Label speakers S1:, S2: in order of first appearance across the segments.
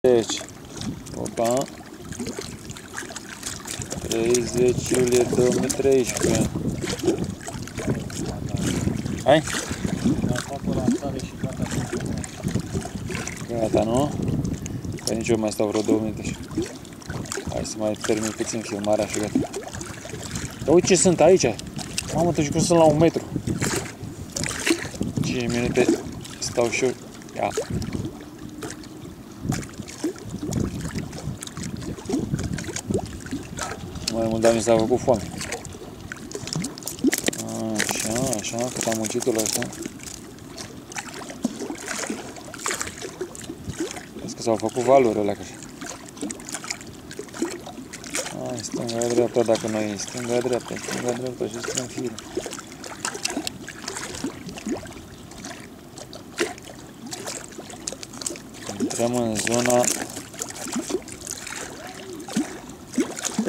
S1: Deci, opa, 30 iulie 2013. Hai?
S2: Fac o lansare și gata cu filmul.
S1: Gata, nu? Că nici eu mai stau vreo două minute și... Hai să mai termin puțin filmarea și gata. Dar uite ce sunt aici! Mamă, tu cum sunt la un metru. 5 minute stau și eu. Ia. Mai mult, dar mi s-a făcut foame. Așa, așa, cât am muncit la asta. Vezi că s-au făcut valurile alea. Așa. Hai, stânga-dreapta dacă noi stânga-dreapta, stânga-dreapta și strâng firul. Intrăm în zona...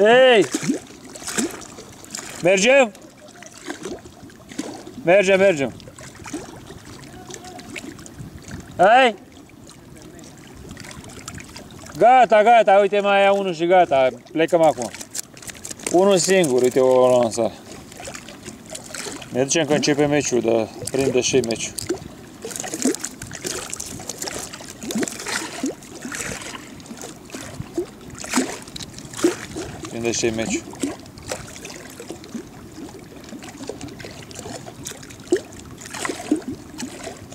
S1: Hei! Mergem? Mergem, mergem. Hai! Gata, gata, uite mai ia unul și gata, plecăm acum. Unul singur, uite o lansat. Ne ducem că începe meciul, dar prinde și meciul. Prinde și meciul.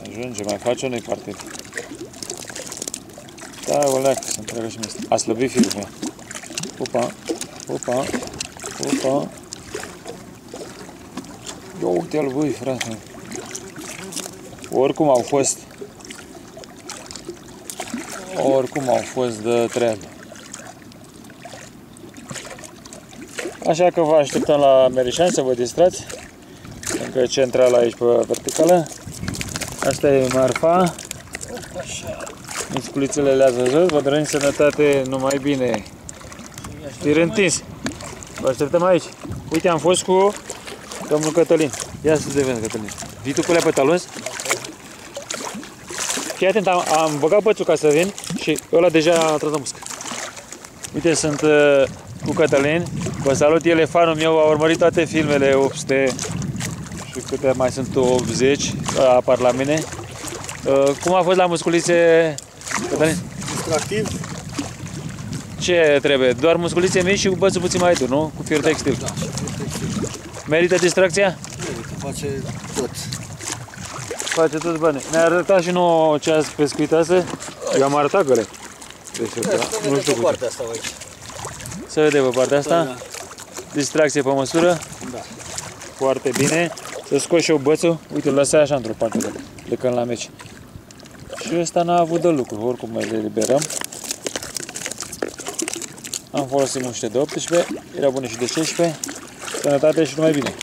S1: Ajunge, mai face unui partid. Da, o leacă, să întreagă și mie. A slăbit firul meu. Opa, opa, opa. Ia uite-l, băi, frate. Oricum au fost oricum au fost de treabă. Așa că vă așteptăm la Merișan să vă distrați. Încă centrala aici pe verticală. Asta e marfa. Musculițele le-ați văzut. Vă dorim sănătate numai bine. Tir întins. Vă așteptăm aici. Uite, am fost cu domnul Cătălin. Ia să deveni Cătălin. Vii tu cu lea pe talons? Fii atent, am, am băgat bățul ca să vin și ăla deja a tras la muscă. Uite, sunt uh, cu Cătălin. Vă salut, el e fanul meu, a urmărit toate filmele 800 și câte mai sunt 80, apar la mine. Uh, cum a fost la musculițe, Cătălin?
S2: Distractiv?
S1: Ce trebuie? Doar musculițe mici și cu bățul puțin mai dur, nu? Cu fier textil.
S2: Da, și textil.
S1: Merită distracția?
S2: Merită, face tot.
S1: Face toți banii. Ne-a arătat și nouă ce ați pescuit astăzi. Eu am arătat găle. Deci, da, nu știu
S2: pe
S1: cu ce.
S2: partea asta aici.
S1: Să vedem pe partea asta.
S2: Da,
S1: Distracție pe măsură.
S2: da.
S1: Foarte bine. Să scot și eu bățul. Uite, îl lăsai așa într-o parte de plecând la meci. Și ăsta n-a avut de lucru. Oricum mai le eliberăm. Am folosit muște de 18. Era bune și de 16. Sănătate și numai bine.